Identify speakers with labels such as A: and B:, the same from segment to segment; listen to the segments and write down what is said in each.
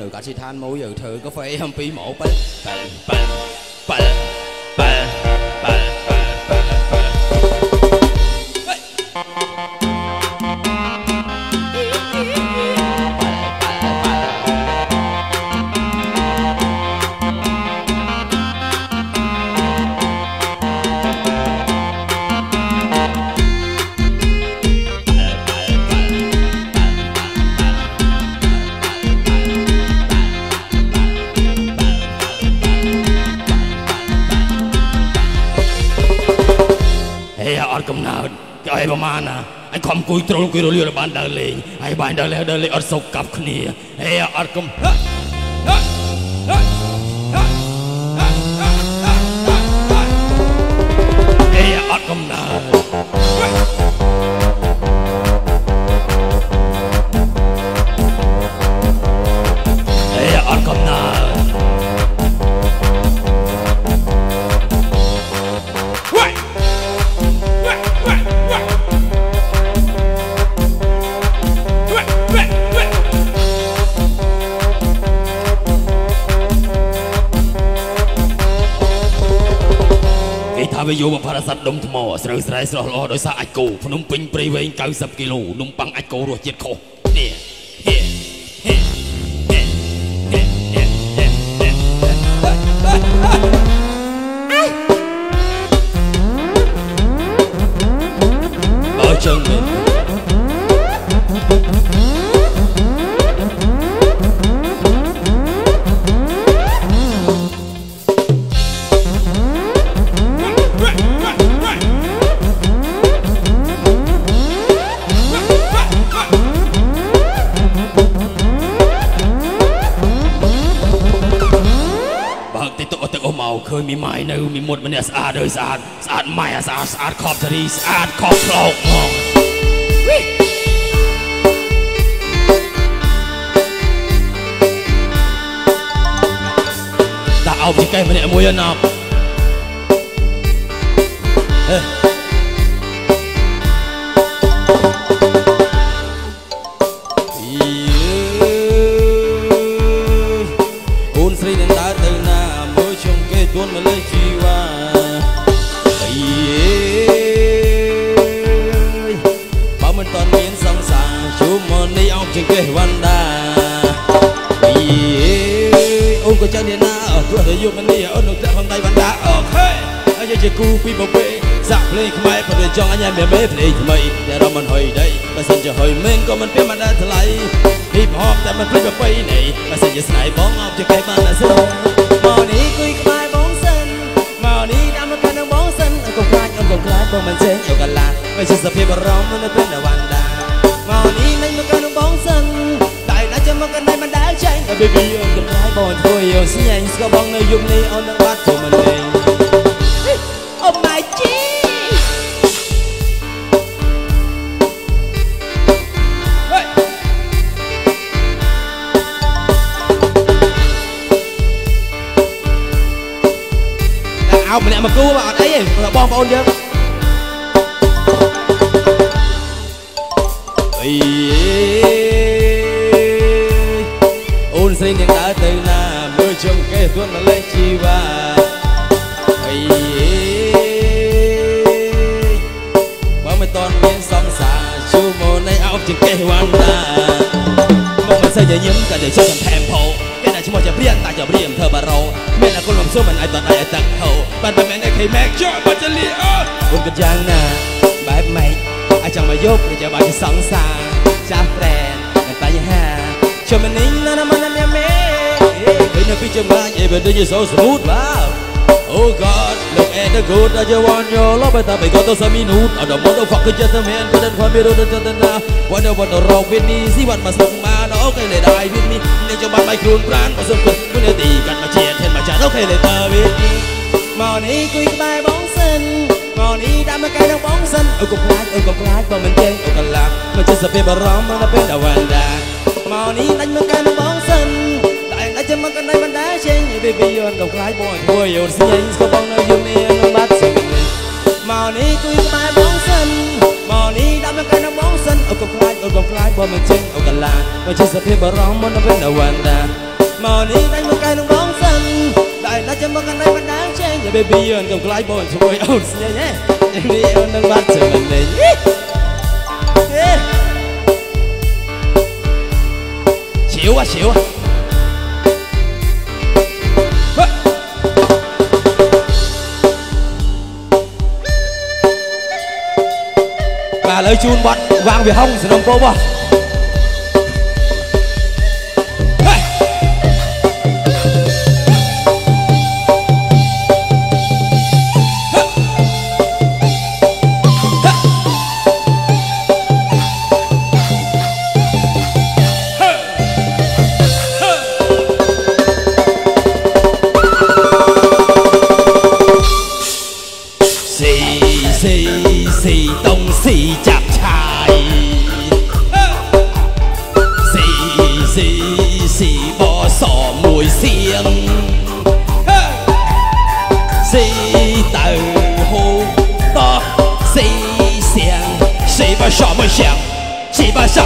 A: នៅកសិដ្ឋានមួយយើងធ្វើកាហ្វេអំពីម៉ោ7 7 7 ហេអត់កំណើតគេឲ្យប្រមាណណាអញខំអង្គុយទ្រុលអង្គុយរលាលបានដើរលេងហើយបានដើរលេងដើរលេងអត់សុកកាប់គ្នាហេអត់កំ វាយកមកផារ៉ាសាត់ដុំថ្មស្រូវស្រែស្រស់ល្អដោយសារអាចគោភ្នំពេញព្រៃវែង90គីឡូនំប៉័ងអាចគោរសជាតិខុស មកឃើញមីម៉ាយនៅមីមុតម្នាក់ស្អាតហើយស្អាតស្អាតម៉ែស្អាតស្អាតខប់សេរីស្អាតខប់ផ្លោកមកដាក់អោបជាកេះម្នាក់មួយណាប់ហេ ទួនមកលើជីវ៉ាយេបើមិនតន់មានសង្សារជួមមកនេះអោបជាគេវណ្ដាយេអូនក៏ចាំនេះណាអត់ទោះតែយកមកនេះអូននឹងតែផងដៃវណ្ដាអូខេហើយជាគូពីបបេសាក់ភ្លេងខ្មែរព្រោះចង់អញមានមេភ្លេងថ្មីតែរំមិនហុយដីបើសិនជាហុយមែនក៏មិនពីមិនដែលថ្លៃហ៊ីបហបតែមិនភ្លេចប្រពៃណីបើសិនជាស្នេហ៍បងអោបជាគេបានតែសិនមកនេះគួយក្បែរ នកុំខ្លាចអនកុំខ្លាចបងមិនចេះយកកាឡាមិនជាសភាពអារម្មណ៍នៅពេលដែលវណ្ដាមកនេះនឹងមកកាន់នឹងបងសិនតែណាចាំមកកាន់ណៃមិនដែលចាញ់ baby អនកុំខ្លាចបងធ្វើយកស្ញាញ់ស្គាល់បងនៅយប់នេះអូននឹងបាត់ទៅមិនទេ Oh my G អោបម្នាក់មកគូអត់អីទេបងប្អូនយើង ទៅណាមើលជុំគេទួនម្លេះជីវ៉ាអីបើមិនតន់មានសង្សារជួមកនៃអោបជាងគេវ៉ាន់តាមកមិនសេចញឹមក៏ទៅជួយកំថែមផោគេតែឈ្មោះជាព្រៀនតែជាព្រៀមធ្វើបារោមានអគុលមកសុំមិនអាចតដៃឲ្យទឹកហូបានមិនមែនឯគេម៉ែកចុះបាត់ចលីអើគុំគិតយ៉ាងណាបែបម៉េចអាចចង់មកយប់គេจะបាច់សង្សារចាស់ប្រែនតែបញ្ហាជុំនេះណាណាមិនណាមេ When the picture man, everything is so smooth, wow. Oh God, look at the good that you want your love, but I got those a minute. And the motherfucker gentleman couldn't come here to the now. Wonder what the rock with me, see what must look man. Okay, let die with me. Let your man my croon brand was a good. When the day got my chair, ten my chat. Okay, let die with me. មកនេះគួយក្បែរបងសិនមកនេះដាក់មកកែនឹងបងសិនអើកុំខ្លាចអើកុំខ្លាចបើមិនចេញអើកន្លាមកចិត្តសភាពបារម្ភមកដល់ពេលដល់វណ្ដាមកនេះដាច់មកកែនឹង baby យន់ក៏ខ្លាចបងធ្វើយន់ស្ញែងស្គបងនៅយូនីនឹងបាត់សិនមកនេះគួយក្បែរបងសិនមកនេះដាក់មកកាន់បងសិនអូក៏ខ្លាចអូក៏ខ្លាចបងមិនចេញអូក៏ឡាមកជាសភាពបរំមុននៅវិញនៅវ៉ាន់តាមកនេះដាក់មកកាន់បងសិនដាក់ដាក់ចាំមកកាន់ដៃបណ្ដាលចេញ baby យន់ក៏ខ្លាចបងធ្វើអូនស្ញែងហ៎នេះអូននឹងបាត់សិនមិននេះ Yeah. xỉu quá xỉu quá อ่ะបាទឥឡូវជូនបត់វាងវាហុងសំណុំពោបោះ ស៊ីបសមួយសៀងស៊ីបស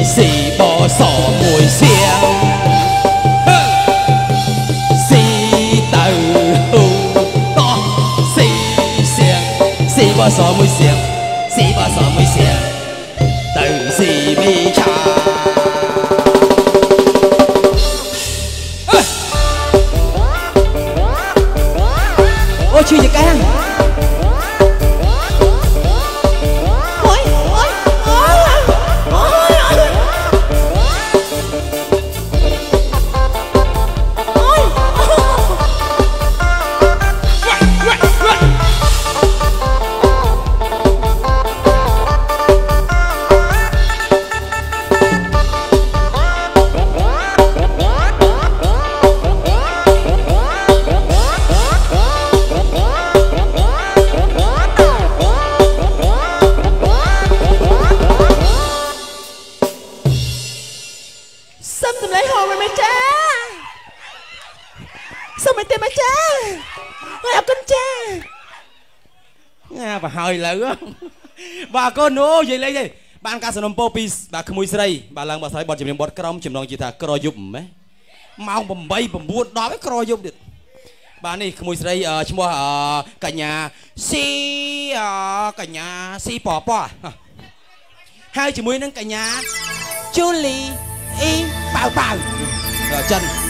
A: ស៊ីស៊ីបសមួយសៀងស៊ីទៅហូតោះស៊ីសៀងស៊ី ប្រហើយលើបាទកូនអូនិយាយលេងទេបានការសំណុំពោពីបាទក្មួយស្រីបាទឡើងបាទស្រីបត់ជំនាញបត់ក្រមចំណងជាថាក្រយប់ម៉េះម៉ោង8 9 10ឯក្រយប់ទៀតបាទនេះក្មួយស្រីអឺឈ្មោះអឺកញ្ញាស៊ីអឺកញ្ញាស៊ីប៉ប៉ហើយជាមួយនឹងកញ្ញាជូលីអ៊ីប៉ៅប៉ៅអឺចិន